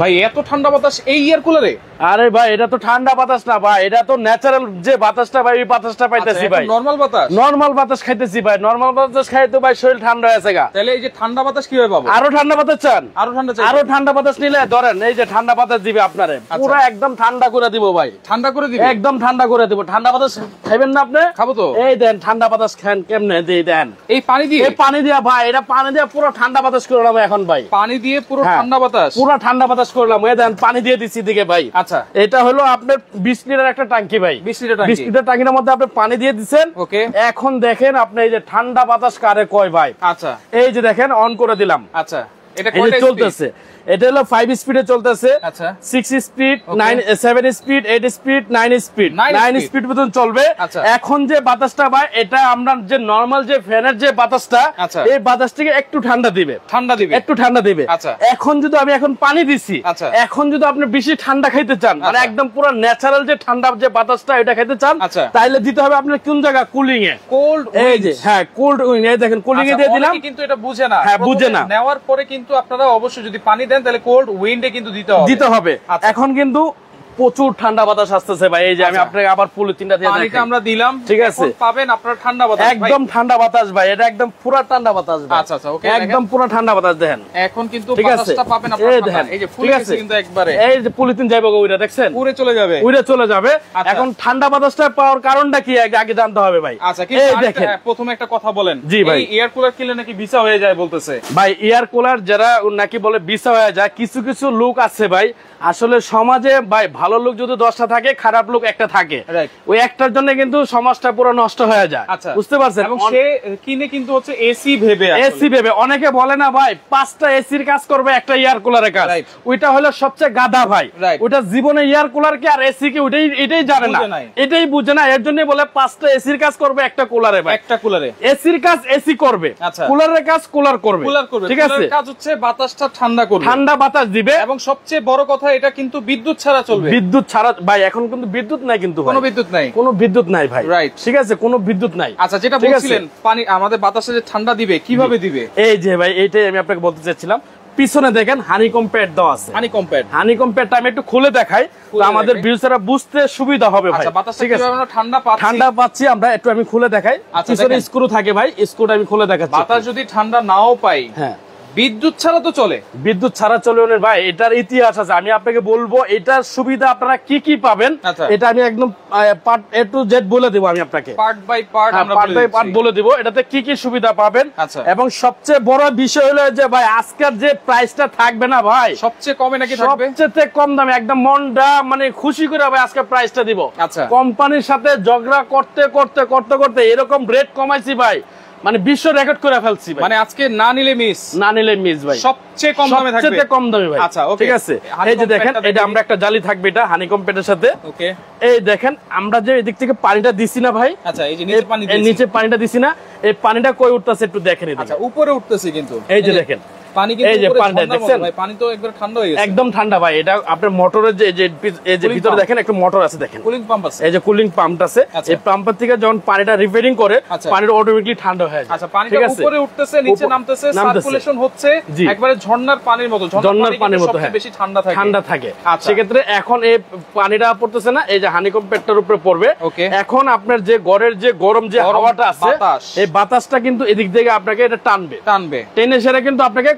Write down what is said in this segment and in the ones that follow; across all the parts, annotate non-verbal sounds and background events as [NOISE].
ভাই এত ঠান্ডা বাতাস এই এয়ার কুলারে আরে ভাই এটা তো ঠান্ডা বাতাস না ভাই এটা তো ন্যাচারাল যে বাতাসটা ভাই ওই বাতাসটা পাইতেছি ভাই নরমাল বাতাস নর্মাল বাতাস খাইতেছি ভাই নর্মাল বাতাস খাই তো ভাই শরীর ঠান্ডা হয়েছে গা তাহলে এই যে ঠান্ডা বাতাস কীভাবে পাবো আরও ঠান্ডা বাতাস চান আরও ঠান্ডা চাই আরও ঠান্ডা বাতাস নিলে ধরেন এই যে ঠান্ডা বাতাস দিবে আপনারে পুরো একদম ঠান্ডা করে দিব ভাই ঠান্ডা করে দিবে একদম ঠান্ডা করে দিব ঠান্ডা বাতাস খাইবেন না আপনি খাব তো এই দেন ঠান্ডা বাতাস খান কেমনে দিয়ে দেন এই পানি দিয়ে এই পানি দিয়া ভাই এটা পানি দিয়া পুরো ঠান্ডা বাতাস করলাম এখন ভাই পানি দিয়ে পুরো হ্যাঁ। ঠান্ডা বাতাস পুরো ঠান্ডা বাতাস করলাম দেন পানি দিয়ে দিচ্ছি দিকে ভাই। আচ্ছা। এটা হলো আপনার বিশ লিটার একটা টাঙ্কি ভাই। 20 লিটার বিশ লিটার টাঙ্কির মধ্যে আপনি পানি দিয়ে দিচ্ছেন। ওকে। এখন দেখেন আপনি এই যে ঠান্ডা বাতাস কারে কয় ভাই। আচ্ছা। এই যে দেখেন অন করে দিলাম। আচ্ছা। এটা এই যে কয়টা চলতেছে। এটা হলো ফাইভ স্পিডে চলতেছে। আচ্ছা। Speed speed speed speed speed পর্যন্ত চলবে। এখন যে বাতাসটা ভাই এটা আমরা যে নর্মাল যে ফ্যানের যে বাতাসটা আচ্ছা। এই বাতাসটাকে একটু ঠান্ডা দিবে। ঠান্ডা দিবে। একটু ঠান্ডা দিবে। আচ্ছা। এখন যদি আমি এখন পানি দিছি। এখন যদি আপনি বেশি ঠান্ডা খাইতে চান মানে। একদম পুরো ন্যাচারাল যে ঠান্ডা যে বাতাসটা এটা খাইতে চান। তাইলে দিতে হবে আপনার কোন জায়গা? কুলিং এ। কোল্ড এই যে হ্যাঁ কোল্ড উইং এই দেখেন কুলিং এ দিয়ে দিলাম। কিন্তু এটা বুঝে না। হ্যাঁ, বুঝে না। নেওয়ার পরে কিন্তু আপনারা অবশ্যই যদি পানি দেন তাহলে কোল্ড উইন্ডে কিন্তু দিতে হবে দিতে হবে আচ্ছা। এখন কিন্তু প্রচুর ঠান্ডা বাতাস আসতেছে ভাই। এই যে আমি আচ্ছা। আপনাকে আবার পলিথিনটা দিয়ে পানিটা। আমরা দিলাম। ঠিক আছে। পাবেন আপনারা ঠান্ডা বাতাস। একদম ঠান্ডা বাতাস ভাই। এটা একদম পুরা ঠান্ডা বাতাস ভাই। আচ্ছা, আচ্ছা, okay, একদম পুরা ঠান্ডা বাতাস দেখেন। এখন কিন্তু বাতাসটা পাবেন আপনারা এই যে ফুল কিন্তু একবারে। এই যে পলিথিন যাইবো ওইটা দেখছেন? পুরে চলে যাবে। উড়ে চলে যাবে। আচ্ছা। এখন ঠান্ডা বাতাসটা পাওয়ার কারণটা কি? আগে আগে জানতে হবে ভাই। আচ্ছা কিন্তু এই দেখেন। প্রথমে একটা কথা বলেন। জি ভাই। এই এয়ার কুলার কিনলে নাকি ভিসা হয়ে যায় বলতেছে। ভাই এয়ার কুলার যারা নাকি বলে বিছা হয়ে যায় কিছু কিছু লোক আছে ভাই। আসলে সমাজে ভাই ভালো লোক যদি দশটা থাকে খারাপ লোক একটা থাকে। ওই একটার জন্য কিন্তু সমাজটা পুরো নষ্ট হয়ে যায়। আচ্ছা। বুঝতে পারছেন? এবং সে কিনে কিন্তু হচ্ছে এসি ভেবে এসি ভেবে। অনেকে বলে না ভাই পাঁচটা এসির কাজ করবে একটা এয়ার কুলারের কাজ। ওইটা হলো সবচেয়ে গাধা ভাই। ওইটা জীবনে এয়ার কুলার কি আর এসি কি ওইটাই এটাই জানে না। এটাই বুঝে না। এর জন্যই বলে পাঁচটা এসির কাজ করবে একটা কুলারে ভাই। একটা কুলারে এসির কাজ এসি করবে। আচ্ছা। কুলারের কাজ কুলার করবে। কুলার করবে। ঠিক আছে? কাজ হচ্ছে বাতাসটা ঠান্ডা করবে। ঠান্ডা বাতাস দিবে। এবং সবচেয়ে বড় কথা এটা কিন্তু বিদ্যুৎ ছাড়া চলবে। বিদ্যুৎ ছাড়া ভাই এখন কিন্তু বিদ্যুৎ নাই কিন্তু। কোনো বিদ্যুৎ নাই? কোনো বিদ্যুৎ নাই ভাই। Right. ঠিক আছে কোনো বিদ্যুৎ নাই। আচ্ছা যেটা বলছিলেন পানি আমাদের বাতাসে যে ঠান্ডা দিবে কীভাবে দিবে? এই যে ভাই এইটাই আমি আপনাকে বলতে চাচ্ছিলাম পিছনে দেখেন হানিকম প্যাড দেওয়া আছে। পানি কম্পেয়ার হানিকম প্যাডটা আমি একটু খুলে দেখাই তো আমাদের। ভিউসাররা বুঝতে সুবিধা হবে ভাই। আচ্ছা ঠিক আছে? ঠান্ডা পাচ্ছি? ঠান্ডা পাচ্ছি আমরা একটু আমি খুলে দেখাই। আচ্ছা, পিছনে। স্ক্রু থাকে ভাই স্ক্রুটা আমি খুলে দেখাচ্ছি বাতাস যদি ঠান্ডা নাও পাই হ্যাঁ। বিদ্যুৎ ছাড়া তো চলে। বিদ্যুৎ ছাড়া চলে না ভাই এটার ইতিহাস আছে। আমি আপনাকে বলব এটার সুবিধা আপনারা কি কি পাবেন আচ্ছা। এটা আমি একদম পার্ট এ টু জেড বলে দেবো আমি আপনাকে। পার্ট বাই পার্ট আমরা পার্ট বাই পার্ট বলে দিব এটাতে কি কি সুবিধা পাবেন। আচ্ছা। এবং সবচেয়ে বড় বিষয় হলো যে ভাই আজকের যে প্রাইসটা থাকবে না ভাই সবচেয়ে কমে নাকি থাকবে? সবচেয়ে কম দামে একদম মনটা মানে খুশি করে ভাই আজকে প্রাইসটা দিব। আচ্ছা। কোম্পানির সাথে ঝগড়া করতে করতে করতে করতে এরকম রেট কমাইছি ভাই মানে বিশ্ব রেকর্ড করে ফেলছি মানে আজকে না নিলে মিস না নিলে মিস ভাই। সবচেয়ে কম দামে থাকবে। সবচেয়ে কম দামে ভাই। আচ্ছা, ঠিক আছে? এই যে দেখেন এটা আমরা একটা জালি থাকবে এটা হানিকম প্যাডের সাথে। ওকে এই দেখেন আমরা যে এদিক থেকে পানিটা দিছি না ভাই আচ্ছা এই যে নিচে পানি দিছি নিচে পানিটা দিছি না এই পানিটা কই উঠতেছে একটু দেখেন আচ্ছা উপরে উঠতেছে কিন্তু। এই যে দেখেন। পানি কিন্তু এই যে পানিটা দেখছেন? ভাই পানি তো একবার ঠান্ডা হয়ে গেছে। একদম ঠান্ডা ভাই এটা আপনার মোটরের যে যে এই যে ভিতরে দেখেন একটা মোটর আছে দেখেন। কুলিং পাম্প আছে। এই যে কুলিং পাম্প আছে। এই পাম্পের থেকে যখন পানিটা রিপেয়ারিং করে আচ্ছা। পানিটা অটোমেটিকলি ঠান্ডা হয়ে যায়। আচ্ছা পানিটা উপরে উঠতেছে নিচে নামতেছে নামতেছে। সার্কুলেশন হচ্ছে একবারে ঝর্ণার পানির মতো। ঝর্ণার পানির মতো হ্যাঁ। বেশি ঠান্ডা থাকে। ঠান্ডা থাকে। আচ্ছা। সেক্ষেত্রে এখন এই পানিটা পড়তেছে না এই যে হানিকম পেটটার উপরে পড়বে। এখন আপনার যে গড়ের যে গরম যে হাওয়াটা আছে এই বাতাসটা কিন্তু এদিক থেকে আপনাকে এটা টানবে। টানবে। টেনে সেরে কিন্তু আপনাকে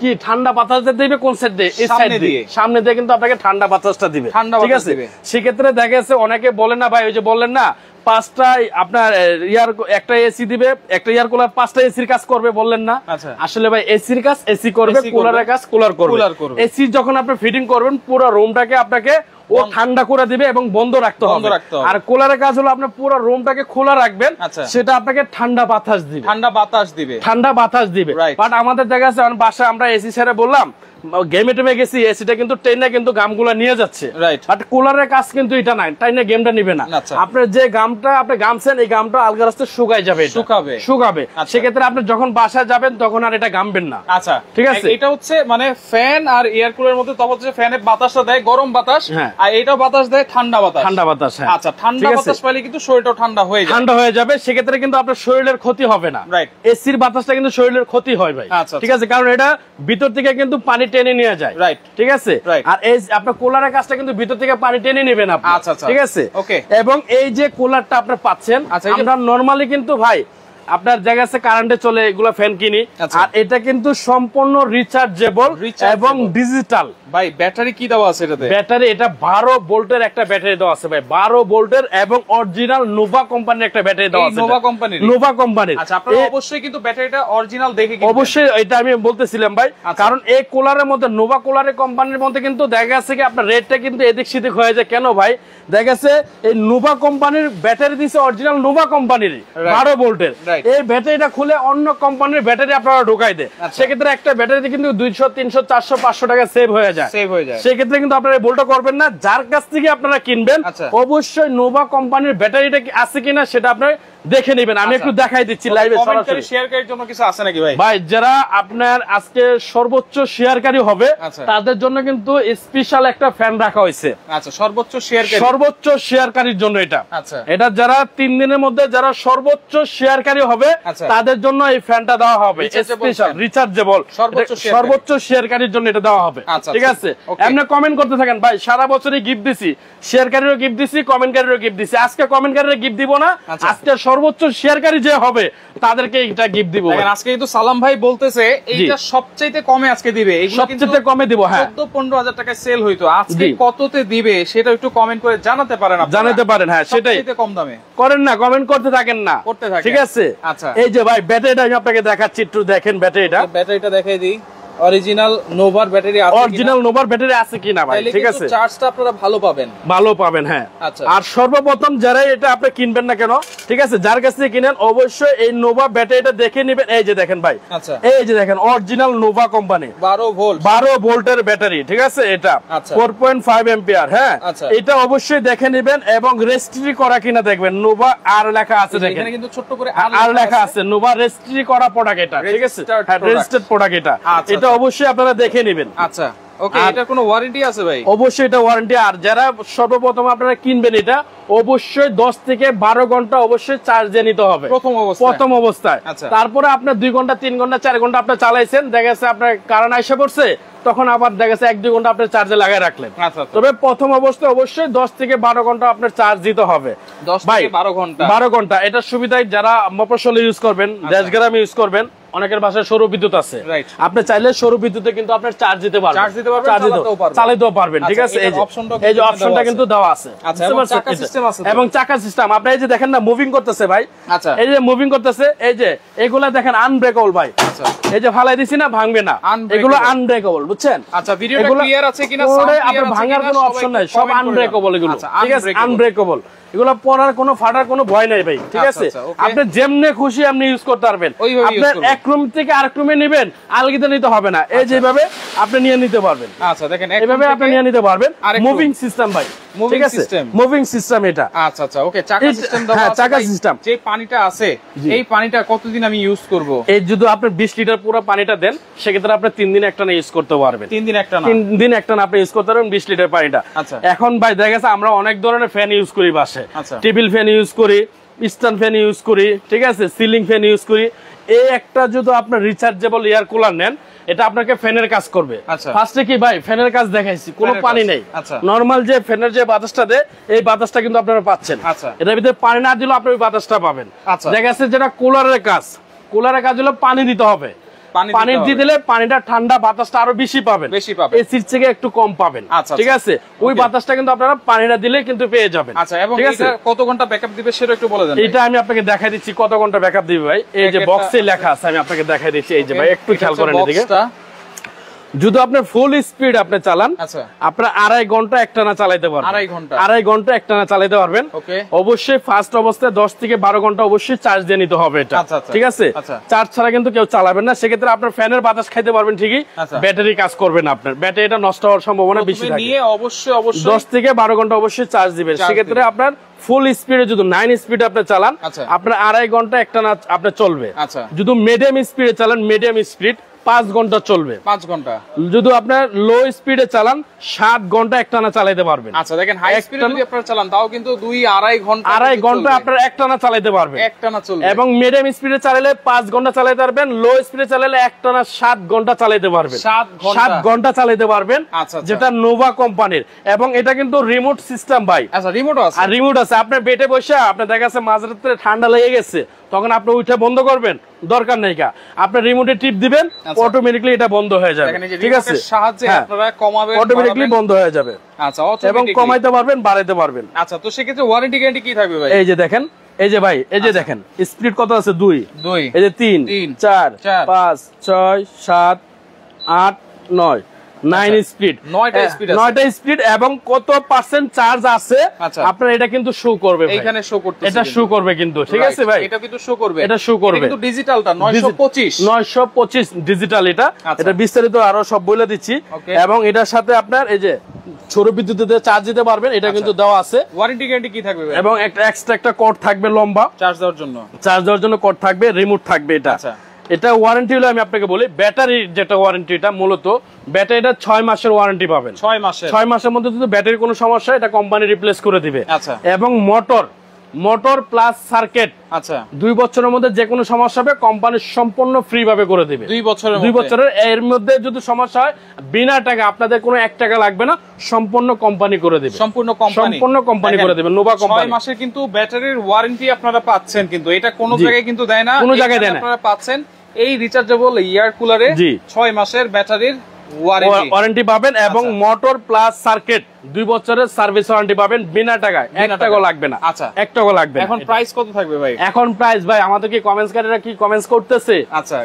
কি ঠান্ডা বাতাস দিবে কোন সাইড দিয়ে এই সাইড দিয়ে। সামনে দিয়ে কিন্তু আপনাকে ঠান্ডা বাতাসটা দিবে ঠিক আছে। সেক্ষেত্রে দেখা যাচ্ছে অনেকে বলে না ভাই ওই যে বললেন না পাঁচটা আপনার ইয়ার একটা এসি দিবে একটা ইয়ার কুলার পাঁচটা এসির কাজ করবে বললেন না। আসলে ভাই এসির কাজ এসি করবে কুলারের কাজ কুলার করবে এসি যখন আপনি ফিটিং করবেন পুরো রুমটাকে আপনাকে ও ঠান্ডা করে দিবে এবং বন্ধ রাখতে হবে। আর কুলারের কাজ হলো আপনার পুরো রুমটাকে খোলা রাখবেন আচ্ছা। সেটা আপনাকে ঠান্ডা বাতাস দিবে ঠান্ডা বাতাস দিবে ঠান্ডা বাতাস দিবে. বাট আমাদের দেখা যাচ্ছে এখন বাসায় আমরা এসি স্যারে বললাম গেমে টেমে গেছি এসিটা কিন্তু ট্রেনে কিন্তু গামগুলা নিয়ে যাচ্ছে। Right. বাট কুলারের কাজ কিন্তু এটা নাই ট্রেনে গেমটা নিবে না। আচ্ছা। আপনার যে গামটা আপনি গামছেন এই গামটা আলগা রাস্তা শুকায় যাবে শুকাবে। শুকাবে। আচ্ছা। সেক্ষেত্রে আপনি যখন বাসায় যাবেন তখন আর এটা গামবেন না। আচ্ছা। ঠিক আছে। এটা হচ্ছে মানে ফ্যান আর এয়ার কুলার মধ্যে তফাৎ হচ্ছে ফ্যানের বাতাসটা দেয় গরম বাতাস হ্যাঁ। আর এটাও বাতাস দেয় ঠান্ডা বাতাস। ঠান্ডা বাতাস হ্যাঁ। আচ্ছা ঠান্ডা বাতাস পাইলে কিন্তু শরীরটাও ঠান্ডা হয়ে যায় ঠান্ডা হয়ে যাবে সেক্ষেত্রে কিন্তু আপনার শরীরের ক্ষতি হবে না। রাইট এসির বাতাসটা কিন্তু শরীরের ক্ষতি হয় ভাই। আচ্ছা, ঠিক আছে? কারণ এটা ভিতর থেকে কিন্তু পানি টেনে নিয়ে যায়। রাইট ঠিক আছে? আর এই আপনার কুলারের কাজটা কিন্তু ভিতর থেকে পানি টেনে নেবেন আপনি। আচ্ছা, আচ্ছা। ঠিক আছে? ওকে এবং এই যে কোলারটা আপনি পাচ্ছেন আচ্ছা, আমরা নরমালি কিন্তু ভাই আপনার জায়গা আছে কারেন্টে চলে এগুলো ফ্যান কিনি। আচ্ছা। আর এটা কিন্তু সম্পূর্ণ রিচার্জেবল এবং ডিজিটাল ভাই ব্যাটারি কি দেওয়া আছে এটাতে? ব্যাটারি এটা বারো ভোল্টের একটা ব্যাটারি দেওয়া আছে ভাই। বারো ভোল্টের এবং অরিজিনাল নোভা কোম্পানির একটা ব্যাটারি দেওয়া আছে নোভা কোম্পানির? নোভা কোম্পানির আচ্ছা আপনারা অবশ্যই কিন্তু ব্যাটারিটা অরিজিনাল দেখে কিনবেন। অবশ্যই এটা আমি বলতেছিলাম ভাই। আচ্ছা। কারণ এই কুলারের মধ্যে নোভা কুলারের কোম্পানির মধ্যে কিন্তু দেখা যাচ্ছে কি আপনার রেটটা কিন্তু এদিক সেদিক হয়ে যায়। কেন ভাই? দেখা যাচ্ছে এই নোভা কোম্পানির ব্যাটারি দিছে অরিজিনাল নোভা কোম্পানির বারো ভোল্টের এই ব্যাটারিটা খুলে অন্য কোম্পানির ব্যাটারি আপনারা ঢোকাই দেয় আচ্ছা। সেক্ষেত্রে একটা ব্যাটারিতে কিন্তু দুইশো তিনশো চারশো পাঁচশো টাকা সেভ হয়ে যায়। সেভ হয়ে যায়। সেক্ষেত্রে কিন্তু আপনারা করবেন না। যার কাছ থেকে আপনারা কিনবেন আচ্ছা। অবশ্যই নোভা কোম্পানির ব্যাটারিটা কি আছে কিনা সেটা আপনি দেখে নেবেন। আমি আচ্ছা। একটু দেখাই দিচ্ছি লাইভে কমেন্টারি শেয়ারকারীর জন্য কিছু আছে নাকি ভাই? ভাই যারা আপনার আজকে সর্বোচ্চ শেয়ারকারী হবে। তাদের জন্য কিন্তু স্পেশাল একটা ফ্যান রাখা হয়েছে। আচ্ছা সর্বোচ্চ শেয়ারকারী সর্বোচ্চ শেয়ারকারীর জন্য এটা। আচ্ছা। এটা যারা তিন দিনের মধ্যে যারা সর্বোচ্চ শেয়ারকারী হবে আচ্ছা। তাদের জন্য এই ফ্যানটা দেওয়া হবে। স্পেশাল রিচার্জেবল সর্বোচ্চ শেয়ারকারীর জন্য এটা দেওয়া হবে। আচ্ছা, ঠিক আচ্ছা। আছে? এমনি কমেন্ট করতে থাকেন ভাই সারা বছরই গিফট দিছি। শেয়ারকারীরও গিফট দিছি কমেন্টকারীরও গিফট দিছি। আজকে কমেন্টকারীরা গিফট দিব না। আজকে সর্বোচ্চ শেয়ারকারী যে হবে তাদেরকে এটা গিফট দিব আজকে কিন্তু সালাম ভাই বলতেছে এইটা সবচাইতে কমে আজকে দিবে। সবচেয়ে কমে দিব হ্যাঁ। চোদ্দ পনেরো হাজার টাকায় সেল হইতো। আজকে কততে দিবে সেটা একটু কমেন্ট করে জানাতে পারেন আপনারা। জানাতে পারেন হ্যাঁ সেটাই। কম দামে। করেন না কমেন্ট করতে থাকেন না। করতে থাকেন। ঠিক আছে? আচ্ছা। এই যে ভাই ব্যাটারিটা আমি আপনাকে দেখাচ্ছি একটু দেখেন ব্যাটারিটা ব্যাটারিটা দেখাই দিই অরিজিনাল নোভার ব্যাটারি আছে অরিজিনাল নোভার ব্যাটারি আছে কিনা ভাই? ঠিক আছে? চার্জটা আপনারা ভালো পাবেন। ভালো পাবেন হ্যাঁ। আচ্ছা। আর সর্বপ্রথম যারা এটা আপনি কিনবেন না কেন ঠিক আছে? যার কাছ থেকে কিনেন অবশ্যই এই নোভা ব্যাটারিটা দেখে নেবেন। এই যে দেখেন ভাই আচ্ছা। এই যে দেখেন অরিজিনাল নোভা কোম্পানি। বারো ভোল্ট। বারো ভোল্টের ব্যাটারি ঠিক আছে? এটা আচ্ছা। ফোর পয়েন্ট ফাইভ এম্পিয়ার হ্যাঁ? আচ্ছা। এটা অবশ্যই দেখে নেবেন এবং রেজিস্ট্রি করা কিনা দেখবেন। নোভা আর লেখা আছে দেখেন। এখানে কিন্তু ছোট্ট করে আর লেখা আছে। নোভা রেজিস্ট্রি করা প্রোডাক্ট এটা ঠিক আছে? Registered হ্যাঁ। রেজিস্টার্ড প্রোডাক্ট এটা। আচ্ছা, এটা। অবশ্যই আপনারা দেখে নেবেন আচ্ছা ওকে এটা এটার কোনো ওয়ারেন্টি আছে ভাই অবশ্যই এটা ওয়ারেন্টি আর যারা সর্বপ্রথম আপনারা কিনবেন এটা অবশ্যই দশ থেকে বারো ঘণ্টা অবশ্যই চার্জ নিতে হবে। প্রথম অবস্থায়। প্রথম অবস্থায়। আচ্ছা। তারপরে আপনার দুই ঘণ্টা তিন ঘণ্টা চার ঘণ্টা আপনার চালাইছেন দেখা যাচ্ছে আপনার কারণ আইসা পড়ছে তখন আবার দেখা যাচ্ছে এক দুই ঘণ্টা আপনার চার্জে লাগাই রাখলেন। আচ্ছা আচ্ছা। তবে প্রথম অবস্থায় অবশ্যই দশ থেকে বারো ঘণ্টা আপনার চার্জ দিতে হবে। বারো ঘণ্টা। এটার সুবিধায় যারা মফসলে ইউজ করবেন দেশগ্রামে ইউজ করবেন অনেকের বাসায় সৌর বিদ্যুৎ আছে। আপনি চাইলে সৌর বিদ্যুতে কিন্তু আপনার চার্জ দিতে পারবেন। দিতে পারবেন, চালাতেও পারবেন। ঠিক আছে? এই যে অপশনটা কিন্তু দেওয়া আছে। এবং পারছেন? চাকা এই যে- system আছে এবং চাকা সিস্টেম আপনি এই যে দেখেন না মুভিং করতেছে ভাই। আচ্ছা। এই যে মুভিং করতেছে এই যে এগুলা দেখেন আনব্রেকেবল ভাই। আচ্ছা। এই যে ফালাই দিছি না ভাঙবে না। এগুলো আনব্রেকেবল বুঝছেন? আচ্ছা ভিডিওটা ক্লিয়ার আছে কিনা আপনার ভাঙার কিনা অপশন নাই সব আনব্রেকেবল এগুলো। আচ্ছা, ঠিক আছে? আনব্রেকেবল এগুলো পড়ার কোনো ফাটার কোনো ভয় নাই ভাই ঠিক আচ্ছা, আছে? আচ্ছা, আপনি যেমনে খুশি আপনি ইউজ করতে পারবেন। আপনার এক রুম থেকে আরেক রুমে নেবেন আলগিতে নিতে হবে না। এই যেভাবে আপনি নিয়ে নিতে পারবেন। আচ্ছা দেখেন এক এভাবে আপনি নিয়ে নিতে পারবেন। মুভিং সিস্টেম ভাই। ঠিক আছে? মুভিং সিস্টেম এটা। আচ্ছা আচ্ছা ওকে চাকা সিস্টেম হ্যাঁ, চাকা system। যে পানিটা আছে এই পানিটা কতদিন আমি ইউজ করব? এই যদি আপনি বিশ লিটার পুরো পানিটা দেন সেক্ষেত্রে আপনি তিন দিন একটা ইউজ করতে পারবেন। তিন দিন একটা না? তিন দিন একটা আপনি ইউজ করতে পারবেন বিশ লিটার পানিটা। আচ্ছা। এখন ভাই দেখা গেছে আমরা অনেক ধরনের ফ্যান ইউজ করি বাসে আচ্ছা। টেবিল ফ্যান ইউজ করি স্ট্যান্ড ফ্যান ইউজ করি ঠিক আছে? সিলিং ফ্যান ইউজ করি। এই একটা যদি আপনার রিচার্জেবল এয়ার কুলার নেন এটা আপনাকে ফ্যানের কাজ করবে আচ্ছা। ফার্স্টে কি ভাই ফ্যানের কাজ দেখাইছি কোনো পানি নেই আচ্ছা। নর্মাল যে ফ্যানের যে বাতাসটা দেয় এই বাতাসটা কিন্তু আপনারা পাচ্ছেন আচ্ছা। এটার ভিতরে পানি না দিলেও আপনি ওই বাতাসটা পাবেন আচ্ছা। দেখা যাচ্ছে যেটা কুলারের কাজ কুলারের কাজ হলো পানি দিতে হবে পানি। দিয়ে দিলে পানিটা ঠান্ডা বাতাসটা আরও বেশি পাবেন বেশি পাবেন। এসির থেকে একটু কম পাবেন আচ্ছা, ঠিক আচ্ছা। আছে ওই. বাতাসটা কিন্তু আপনারা পানিটা দিলে কিন্তু পেয়ে যাবেন আচ্ছা এবং ঠিক এটা কত ঘণ্টা ব্যাকআপ দিবে সেটা একটু বলে দেন এটা আমি আপনাকে দেখাই দিচ্ছি কত ঘণ্টা ব্যাকআপ দিবে ভাই এই যে বক্সে লেখা আছে আমি আপনাকে দেখাই দিচ্ছি এই যে ভাই একটু খেয়াল করেন এদিকে। যদি আপনি ফুল স্পিড আপনি চালান আচ্ছা। আপনার আড়াই ঘণ্টা একটানা চালাইতে পারবেন। আড়াই ঘণ্টা। আড়াই ঘণ্টা একটানা চালাইতে পারবেন। অবশ্যই ফার্স্ট অবস্থায় দশ থেকে বারো ঘণ্টা অবশ্যই চার্জ দিয়ে নিতে হবে এটা। আচ্ছা, আচ্ছা। ঠিক আছে। চার্জ ছাড়া কিন্তু কেউ চালাবেন না। সেক্ষেত্রে আপনার ফ্যানের বাতাস খাইতে পারবেন ঠিকই। ব্যাটারি কাজ করবে না আপনার। ব্যাটারিটা নষ্ট হওয়ার সম্ভাবনা বেশি থাকে। অবশ্যই অবশ্যই। দশ থেকে বারো ঘণ্টা অবশ্যই চার্জ দিবেন। সেক্ষেত্রে আপনার ফুল স্পিডে যদি নাইন স্পিড আপনি চালান। আপনার আড়াই ঘণ্টা একটা না আপনার চলবে। যদি মিডিয়াম স্পিডে চালান মিডিয়াম স্পিড পাঁচ ঘণ্টা চলবে। পাঁচ ঘণ্টা। যদি আপনার লো স্পিডে চালান সাত ঘণ্টা একটানা চালাইতে পারবেন। আচ্ছা দেখেন হাই স্পিডে যদি আপনারা চালান তাও কিন্তু দুই আড়াই ঘণ্টা আড়াই ঘণ্টা। আপনার একটানা চালাইতে পারবেন। একটানা চলবে। এবং মিডিয়াম স্পিডে চালালে পাঁচ ঘণ্টা চালাতে পারবেন লো স্পিডে চালালে একটানা সাত ঘণ্টা চালাইতে পারবেন। সাত ঘণ্টা। চালাতে পারবেন আচ্ছা, আচ্ছা। যেটা নোভা কোম্পানির এবং এটা কিন্তু রিমোট সিস্টেম ভাই। আচ্ছা রিমোট আছে। আর রিমোট আছে। আপনার বেটে বসে আপনার দেখা যাচ্ছে মাঝরাত্রে ঠান্ডা লেগে গেছে তখন আপনি উঠে বন্ধ করবেন। দরকার নেই কা আপনি রিমোটে টিপ দিবেন অটোমেটিক্যালি এটা বন্ধ হয়ে যাবে। ঠিক আছে? সাহায্যে হ্যাঁ। আপনারা কমাবেন অটোমেটিক্যালি বন্ধ হয়ে যাবে। আচ্ছা এবং কমাইতে পারবেন বাড়াইতে পারবেন। আচ্ছা তো সেক্ষেত্রে ওয়ারেন্টি গ্যারান্টি কি থাকবে ভাই? এই যে দেখেন এই যে ভাই এই যে দেখেন স্পিড কত আছে? দুই। দুই। এই যে তিন চার, পাঁচ ছয় সাত আট নয়। নাইন স্পিড নয়টা speed নয়টা স্পিড এবং কত পার্সেন্ট চার্জ আছে আচ্ছা। আপনার এটা কিন্তু শো করবে ভাই। শো করতে এটা শো করবে কিন্তু ঠিক আছে ভাই? এটা কিন্তু শো করবে। এটা show করবে। কিন্তু ডিজিটালটা 925 নয়শো পঁচিশ। ডিজিটাল এটা। আচ্ছা। এটা বিস্তারিত আরও সব বলে দিচ্ছি। এবং এটার সাথে আপনার এই যে ছোট বিদ্যুৎ চার্জ দিতে পারবেন এটা কিন্তু দেওয়া আছে। ওয়ারেন্টি গ্যারান্টি কি থাকবে এবং একটা এক্সট্রা একটা কর্ড থাকবে লম্বা। চার্জ দেওয়ার জন্য। চার্জ দেওয়ার জন্য কর্ড থাকবে রিমোট থাকবে এটা। আচ্ছা। এটা ওয়ারেন্টি হলো আমি আপনাকে বলি ব্যাটারি যেটা ওয়ারেন্টিটা মূলত ব্যাটারিটা ছয় মাসের ওয়ারেন্টি পাবেন। 6 মাসের। ছয় মাসের মধ্যে যদি ব্যাটারির কোনো সমস্যা এটা কোম্পানি রিপ্লেস করে দিবে। আচ্ছা। এবং মোটর মোটর প্লাস সার্কিট আচ্ছা। দুই বছরের মধ্যে যে কোনো সমস্যা হবে কোম্পানি সম্পূর্ণ ফ্রি ভাবে করে দিবে। দুই বছরের দুই বছরের এর মধ্যে যদি সমস্যা হয় বিনা টাকা আপনাদের কোনো এক টাকা লাগবে না সম্পূর্ণ কোম্পানি করে দিবে। সম্পূর্ণ কোম্পানি সম্পূর্ণ কোম্পানি করে দেবে, নোভা কোম্পানি। 6 মাসের কিন্তু ব্যাটারির ওয়ারেন্টি আপনারা পাচ্ছেন কিন্তু এটা কোনো জায়গায় কিন্তু দেয় না কোনো জায়গায় দেয় না। আপনারা পাচ্ছেন। এই রিচার্জেবল ইয়ার কুলারে জি। ছয় মাসের ব্যাটারির ওয়ারেন্টি পাবেন এবং। মোটর প্লাস সার্কিট দুই বছরের সার্ভিস ওয়ারেন্টি পাবেন বিনা টাকায়। এক টাকা লাগবে না। আচ্ছা। এক টাকা লাগবে এখন প্রাইস কত থাকবে ভাই? এখন প্রাইস ভাই আমাদের কি কমেন্টস কারীরা কি কমেন্টস করতেছে? আচ্ছা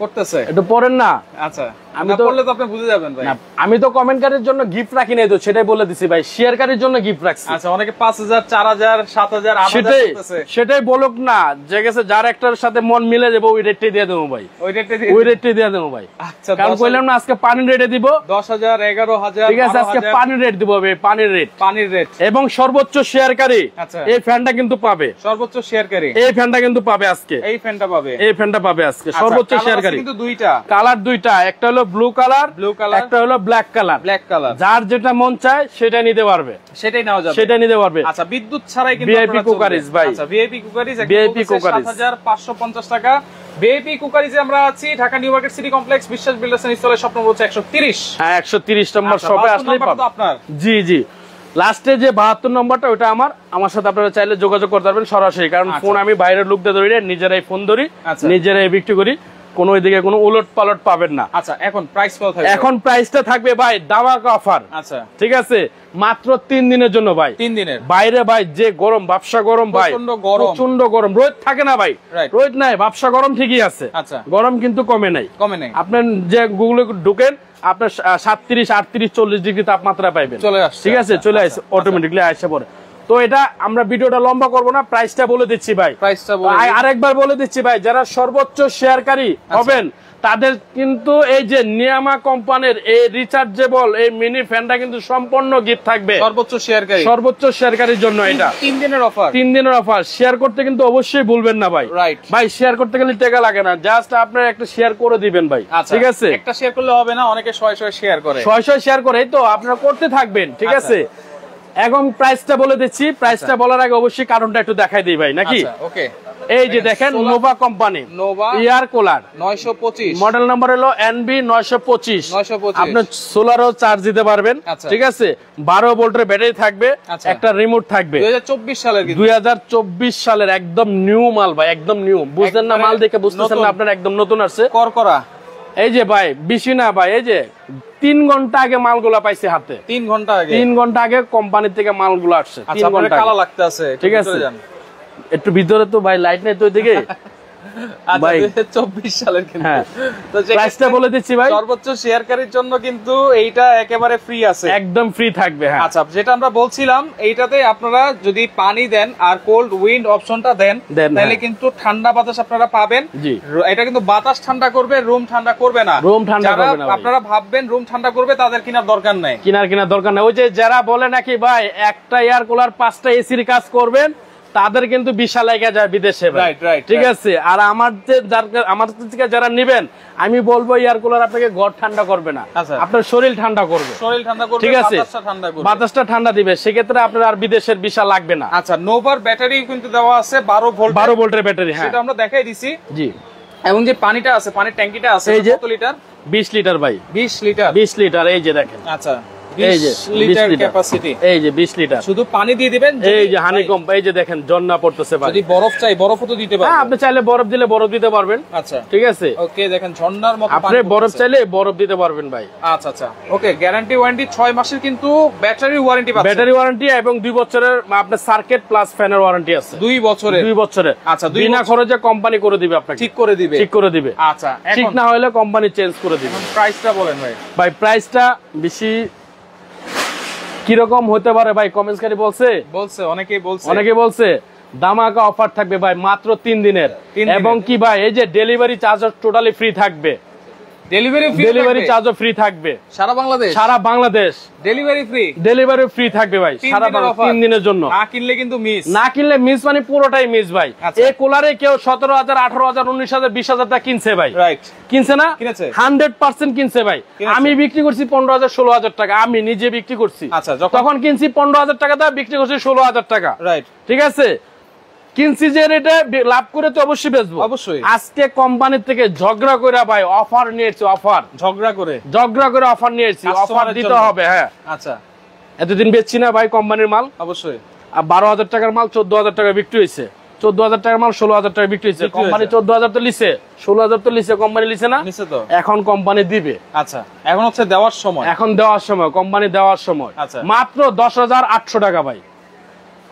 করতেছে। একটু পড়েন না। আচ্ছা। আমি তো- বললে তো আপনি বুঝে যাবেন ভাই। আমি তো কমেন্টকারীর জন্য গিফট রাখি নাই তো সেটাই বলে দিছি ভাই। শেয়ারকারীর জন্য গিফট রাখছি। আচ্ছা অনেকে 5000 4000 7000 8000 সেটাই করতেছে। সেটাই বলুক না যে গেছে যার একটার সাথে মন মিলে যাব ওই রেটটাই দিয়ে দেবো ভাই। ওই রেটে দিয়ে ওই রেটটাই দিয়ে দেবো ভাই। আচ্ছা কারণ 10,000 কইলাম না আজকে পানির রেটে দিব। 10000 11000 ঠিক আছে আজকে পানির রেট দিব ভাই পানির রেট পানির রেট এবং সর্বোচ্চ শেয়ারকারী আচ্ছা। এই ফ্যানটা কিন্তু পাবে। সর্বোচ্চ শেয়ারকারী এই ফ্যানটা কিন্তু পাবে আজকে। এই ফ্যানটা পাবে। এই ফ্যানটা পাবে আজকে আচ্ছা, সর্বোচ্চ শেয়ারকারী কিন্তু দুইটা। কালার দুইটা একটা হলো ব্লু কালার Blue colour, একটা হলো ব্ল্যাক কালার ব্ল্যাক কালার যার যেটা মন চায় সেটা নিতে পারবে। সেটাই নেওয়া যাবে। সেটা নিতে পারবে। আচ্ছা বিদ্যুৎ ছাড়াই কিন্তু চলবে। কুকারিজ ভাই। আচ্ছা ভিআইপি কুকারিজ VIP কুকারিজ। 7550 টাকা। ভিআইপি কুকারিজে আমরা আছি Dhaka new market city complex Biswas builders and ইনস্টলের স্বপ্ন বলছে 130 হ্যাঁ একশো তিরিশ নম্বর আচ্ছা, শপে আসলেই নাম্বারটা তো পাবে আপনার। জি জি। লাস্টে যে বাহাত্তর নম্বরটা ওটা আমার। আমার সাথে আপনারা চাইলে যোগাযোগ করতে পারবেন সরাসরি কারণ আচ্ছা। ফোন আমি বাইরের লোকদের ধরি নিজেরাই ফোন ধরি আচ্ছা। নিজেরাই বিক্রি করি। কোনো ওইদিকে কোনো উলট পালট পাবেন না। আচ্ছা এখন প্রাইস কত থাকবে? এখন প্রাইসটা থাকবে ভাই দামাকা অফার আচ্ছা। ঠিক আছে? মাত্র তিন দিনের জন্য ভাই। তিন দিনের? বাইরে ভাই যে গরম ব্যবসা গরম ভাই। গরম। প্রচণ্ড গরম। রোদ থাকে না ভাই. রোদ নাই ব্যবসা গরম ঠিকই আছে। আচ্ছা। গরম কিন্তু কমে নাই। কমে নেই। আপনার যে গুগলে ঢুকেন আপনার সাতত্রিশ আটত্রিশ চল্লিশ ডিগ্রি তাপমাত্রা পাইবেন। চলে আসছে, ঠিক আছে? আচ্ছা, চলে আচ্ছা, আসছে অটোমেটিকলি আসে পরে তো এটা আমরা ভিডিওটা লম্বা করব না প্রাইসটা বলে দিচ্ছি ভাই। প্রাইসটা আরেকবার বলে দিচ্ছি ভাই যারা সর্বোচ্চ শেয়ারকারী আচ্ছা। হবেন তাদের কিন্তু এই যে নিয়ামা কোম্পানির এই রিচার্জেবল এই মিনি ফ্যানটা কিন্তু সম্পূর্ণ গিফট থাকবে। সর্বোচ্চ শেয়ারকারী সর্বোচ্চ শেয়ারকারীর জন্য এটা। তিন দিনের অফার তিন দিনের অফার শেয়ার করতে কিন্তু অবশ্যই ভুলবেন না ভাই। রাইট ভাই শেয়ার করতে গেলে টাকা লাগে না। জাস্ট আপনার একটা শেয়ার করে দিবেন ভাই। আচ্ছা। ঠিক আছে? একটা শেয়ার করলে হবে না অনেকে শয়ে শয়ে শেয়ার করে। ছয় ছয় শেয়ার করে তো আপনারা করতে থাকবেন। ঠিক আচ্ছা। আছে? এখন প্রাইসটা বলে দিচ্ছি। প্রাইসটা বলার আগে অবশ্যই কারণটা একটু দেখাই দিই ভাই নাকি? আচ্ছা ওকে এই যে দেখেন Nova company Nova air cooler 925 model number হলো এনবি নয়শো পঁচিশ। 925 আপনি সোলারও চার্জ দিতে পারবেন আচ্ছা। ঠিক আছে? বারো ভোল্টের ব্যাটারি থাকবে আচ্ছা। একটা রিমোট থাকবে। 2024 সালের কিন্তু। দুই হাজার চব্বিশ সালের একদম নিউ মাল ভাই একদম নিউ বুঝলেন না মাল দেখে বুঝতেছেন না। আপনার একদম নতুন আসছে। করকরা এই যে ভাই বেশি না ভাই এই যে তিন ঘণ্টা আগে মালগুলা পাইছে হাতে। তিন ঘণ্টা আগে? তিন ঘণ্টা আগে কোম্পানি থেকে মালগুলো আসছে তিন আচ্ছা ঘণ্টা কালা লাগতে আছে ঠিক আছে। একটু ভিতরে তো ভাই লাইট নেই তো ওইদিকে? [LAUGHS] ভাই। 2024 সালের কিন্তু হ্যাঁ। তো প্রাইসটা বলে দিচ্ছি ভাই সর্বোচ্চ শেয়ারকারীর জন্য কিন্তু এইটা একেবারে ফ্রি আছে একদম ফ্রি থাকবে হ্যাঁ আচ্ছা যেটা আমরা বলছিলাম এইটাতে আপনারা যদি পানি দেন আর কোল্ড উইন্ড অপশনটা দেন দেন, তাহলে হ্যাঁ। কিন্তু ঠান্ডা বাতাস আপনারা পাবেন। এটা কিন্তু বাতাস ঠান্ডা করবে রুম ঠান্ডা করবে না Room ঠান্ডা করবে না আপনারা ভাববেন রুম ঠান্ডা করবে তাদের কিনার দরকার নাই কিনার কিনার দরকার নেই ওই যে যারা বলে নাকি ভাই একটা এয়ার কুলার পাঁচটা এসির কাজ করবেন তাদের কিন্তু বিশাল এগিয়ে যায় বিদেশে ঠিক আছে? আর আমাদের যার- আমাদের থেকে যারা নিবেন আমি বলব এয়ার কুলার আপনাকে ঘর ঠান্ডা করবে না। আচ্ছা। আপনার শরীর ঠান্ডা করবে। শরীর ঠান্ডা করবে ঠিক আছে? বাতাসটা ঠান্ডা দিবে। সেক্ষেত্রে আপনার আর বিদেশের বিশাল লাগবে না। আচ্ছা নোভার ব্যাটারি কিন্তু দেওয়া আছে বারো ভোল্ট বারো ভোল্টের ব্যাটারি হ্যাঁ। সেটা আমরা দেখাই দিছি। জি। এবং যে পানিটা আছে পানির ট্যাঙ্কিটা আছে যে। কত লিটার বিশ লিটার ভাই। বিশ লিটার বিশ লিটার এই যে দেখেন। আচ্ছা। এই যে 20 লিটার লিটার। ক্যাপাসিটি এই যে বিশ লিটার। শুধু পানি দিয়ে দিবেন এই যে হানি কম্প এই যে দেখেন জন্না পড়তেছে যদি বরফ চাই তো দিতে হ্যাঁ আপনি চাইলে বরফ দিলে বরফ দিতে পারবেন। আচ্ছা। ঠিক আছে? ওকে দেখেন ঝর্ণার মতো আপনি বরফ চাইলে বরফ দিতে পারবেন ভাই। আচ্ছা আচ্ছা। ওকে গ্যারান্টি ওয়ারেন্টি ছয় মাসের কিন্তু ব্যাটারি ওয়ারেন্টি পাচ্ছেন। ব্যাটারি ওয়ারেন্টি এবং দুই বছরের আপনার সার্কিট প্লাস ফ্যানের ওয়ারেন্টি আছে। দুই বছরের। দুই বছরের আচ্ছা, বিনা খরচে কোম্পানি করে দিবে আপনাকে। ঠিক করে দিবে। ঠিক করে দিবে। আচ্ছা ঠিক না হলে কোম্পানি চেঞ্জ করে দিবে। প্রাইসটা বলেন ভাই। ভাই প্রাইসটা বেশি কীরকম হতে পারে ভাই? কমেন্টস কারি বলছে? বলছে অনেকেই বলছে। অনেকেই বলছে দামাকা অফার থাকবে ভাই মাত্র তিন দিনের। তিন দিনের। এবং কি ভাই এই যে ডেলিভারি চার্জ টোটালি ফ্রি থাকবে। ডেলিভারি ফ্রি ডেলিভারি চার্জও ফ্রি থাকবে। সারা বাংলাদেশ? সারা Bangladesh. Delivery free delivery free থাকবে ভাই তিন সারা দিনের তিন দিনের জন্য। না কিনলে কিন্তু মিস না কিনলে মিস মানে পুরোটাই মিস ভাই। আচ্ছা। এই কুলারে কেউ সতেরো হাজার আঠারো হাজার উনিশ হাজার বিশ হাজার টাকা কিনছে ভাই। রাইট কিনছে না। হান্ড্রেড পার্সেন্ট কিনছে ভাই। আমি বিক্রি করছি পনেরো হাজার ষোলো হাজার টাকা। আমি নিজে বিক্রি করছি। আচ্ছা, তখন কিনছি পনেরো হাজার টাকা দিয়ে বিক্রি করছি ষোলো হাজার টাকা। রাইট ঠিক আছে? কিনছি যে রেটে লাভ করে তো অবশ্যই বেচবো। অবশ্যই। আজকে কোম্পানির থেকে ঝগড়া করে ভাই অফার নিয়েছি অফার ঝগড়া করে? ঝগড়া করে অফার নিয়েছি অফার দিতে হবে হ্যাঁ। আচ্ছা। এতদিন বেচছি না ভাই কোম্পানির মাল। অবশ্যই। আর বারো হাজার টাকার মাল চোদ্দ হাজার টাকা বিক্রি হয়েছে। চোদ্দ হাজার টাকার মাল ষোলো হাজার টাকা বিক্রি হয়েছে। কোম্পানি চোদ্দ হাজার তো লিছে। ষোলো হাজার তো লিছে কোম্পানি লিছে না? তো। এখন কোম্পানি দিবে। আচ্ছা। এখন হচ্ছে দেওয়ার সময়। এখন দেওয়ার সময় কোম্পানি দেওয়ার সময়। আচ্ছা। মাত্র দশ হাজার আটশো টাকা ভাই।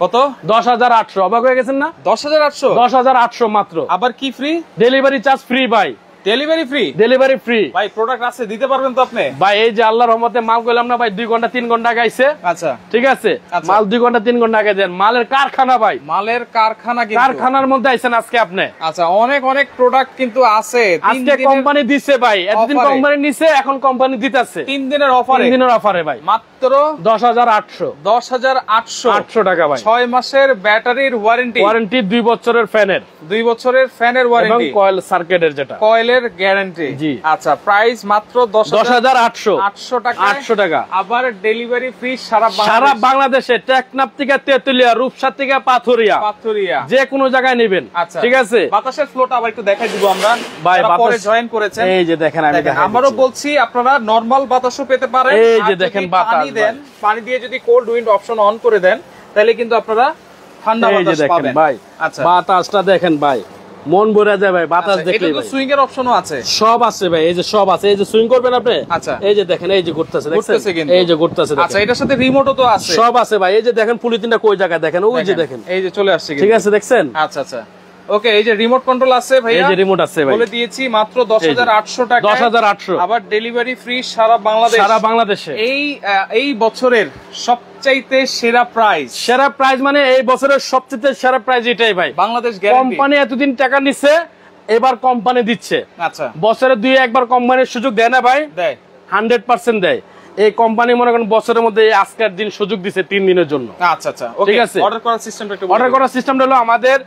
কত? দশ হাজার আটশো। অবাক হয়ে গেছেন না? দশ হাজার আটশো। দশ হাজার আটশো মাত্র। আবার কি ফ্রি ডেলিভারি চার্জ ফ্রি ভাই। ডেলিভারি ফ্রি ডেলিভারি ফ্রি ভাই প্রোডাক্ট আছে দিতে পারবেন তো আপনি? ভাই এই যে আল্লাহর রহমতে মাল করলাম না ভাই দুই ঘণ্টা তিন ঘণ্টা গাইছে আচ্ছা। ঠিক আছে? আচ্ছা। মাল দুই ঘণ্টা তিন ঘণ্টা আগে দেন। মালের কারখানা ভাই। মালের কারখানা কিন্তু। কারখানার মধ্যে আইছেন আজকে আপনি। আচ্ছা অনেক অনেক প্রোডাক্ট কিন্তু আছে। আজকে কোম্পানি দিছে ভাই। এতদিন কোম্পানি নিছে এখন কোম্পানি দিতেছে। তিন দিনের অফারে তিন দিনের অফারে ভাই। মাত্র দশ হাজার আটশো। দশ হাজার আটশো। আটশো টাকা ভাই। ছয় মাসের ব্যাটারির ওয়ারেন্টি ওয়ারেন্টি দুই বছরের ফ্যানের দুই বছরের ফ্যানের এবং ওয়ারেন্টি কয়েল সার্কিটের যেটা কয়েলের গ্যারান্টি জি। আচ্ছা প্রাইস মাত্র দশ হাজার আটশো। আটশো টাকা আটশো টাকা। আবার ডেলিভারি ফ্রি সারা সারা বাংলাদেশে। টেকনাপ থেকে তেতুলিয়া রূপসা থেকে পাথুরিয়া। পাথুরিয়া। যে কোনো জায়গায় নেবেন। আচ্ছা। ঠিক আছে? বাতাসের ফ্লোটা আবার একটু দেখাই দিব আমরা। ভাই, পরে জয়েন করেছেন। এই যে দেখেন আমি আমারও বলছি আপনারা নরমাল বাতাসও পেতে পারেন। এই যে দেখেন পানি দেন পানি দিয়ে যদি কোল্ড উইন্ড অপশন অন করে দেন তাহলে কিন্তু আপনারা ঠান্ডা বাতাস পাবেন। ভাই আচ্ছা। বাতাসটা দেখেন ভাই। মন ভরে যায় ভাই বাতাস আচ্ছা, দেখলে সুইং এর অপশনও আছে। সব আছে ভাই এই যে সব আছে এই যে সুইং করবেন আপনি? আচ্ছা। এই যে দেখেন এই যে ঘুরতেছে ঘুরতেছে কিন্তু। এই যে ঘুরতেছে আচ্ছা এটার সাথে রিমোটও তো আছে। সব আছে ভাই এই যে দেখেন পুলিতিনটা কই জায়গায়? দেখেন ওই যে দেখেন এই যে চলে আসছে ঠিক আছে দেখছেন? আচ্ছা আচ্ছা। ওকে এই যে রিমোট কন্ট্রোল আছে এই যে রিমোট আছে ভাই। বলে দিয়েছি মাত্র দশ এই যে। হাজার আটশো টাকা দশ হাজার আটশো। আবার ডেলিভারি ফ্রি সারা বাংলাদেশ। সারা বাংলাদেশে। এই এই বছরের সবচাইতে সেরা প্রাইস সেরা প্রাইজ মানে এই বছরের সবচেয়ে সেরা প্রাইজ এটাই ভাই। বাংলাদেশ গ্যারান্টি কোম্পানি এতদিন টাকা নিচ্ছে এবার কোম্পানি দিচ্ছে। আচ্ছা। বছরে দুই একবার কোম্পানির সুযোগ দেয় না ভাই? দেয়। হান্ড্রেড পার্সেন্ট দেয়। এই কোম্পানি মনে করেন বছরের মধ্যে আজকের দিন সুযোগ দিচ্ছে তিন দিনের জন্য। আচ্ছা আচ্ছা। ঠিক আছে। অর্ডার করার সিস্টেমটা একটু অর্ডার করার সিস্টেমটা হলো আমাদের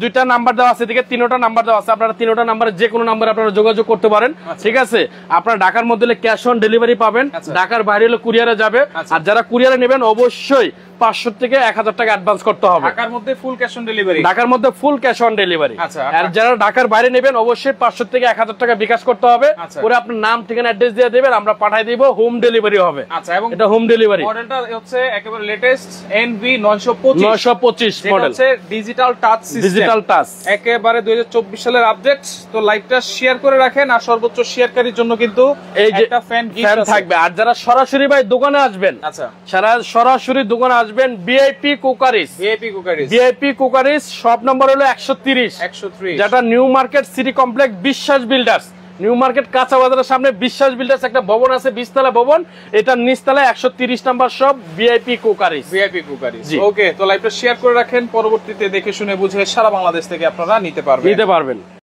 দুইটা নাম্বার দেওয়া আছে এদিকে তিনোটা নাম্বার দেওয়া আছে। আপনারা তিনোটা নাম্বারে যে কোনো নাম্বারে আপনারা যোগাযোগ করতে পারেন। ঠিক আছে? আপনারা ঢাকার মধ্যে ক্যাশ অন ডেলিভারি পাবেন। আচ্ছা। ঢাকার বাইরে হলে কুরিয়ারে যাবে। আচ্ছা। আর যারা কুরিয়ারে নেবেন অবশ্যই পাঁচশো থেকে এক হাজার টাকা অ্যাডভান্স করতে হবে। ঢাকার মধ্যে ফুল ক্যাশ অন ডেলিভারি ঢাকার মধ্যে ফুল ক্যাশ অন ডেলিভারি আচ্ছা, আর যারা ঢাকার বাইরে নেবেন অবশ্যই পাঁচশো থেকে এক হাজার টাকা বিকাশ করতে হবে। আচ্ছা। পরে আপনার নাম ঠিকানা অ্যাড্রেস দিয়ে দেবেন আমরা পাঠাই দিব হোম ডেলিভারি হবে। আচ্ছা এবং এটা হোম ডেলিভারি মডেলটা হচ্ছে একেবারে লেটেস্ট এনভি 925 নয়শো পঁচিশ। মডেল হচ্ছে ডিজিটাল টাচ ডিজিটাল টাচ একেবারে 2024 সালের আপডেট তো লাইভটা শেয়ার করে রাখেন আর সর্বোচ্চ শেয়ারকারীর জন্য কিন্তু একটা ফ্যান ফ্যান থাকবে। আর যারা সরাসরি ভাই দোকানে আসবেন আচ্ছা। সারা সরাসরি দোকানে আসবেন VIP cookeries VIP cookeries VIP cookeries সব নম্বর হলো একশো তিরিশ। 130 যেটা new market city complex Biswas builders new market কাঁচা বাজারের সামনে বিশ্বাস বিল্ডার্স একটা ভবন আছে বিশতলা ভবন। এটার নিচতলায় একশো তিরিশ নাম্বার সব VIP cookeries VIP cookery okay তো লাইভটা শেয়ার করে রাখেন পরবর্তীতে দেখে শুনে বুঝে সারা বাংলাদেশ থেকে আপনারা নিতে পারবেন। নিতে পারবেন।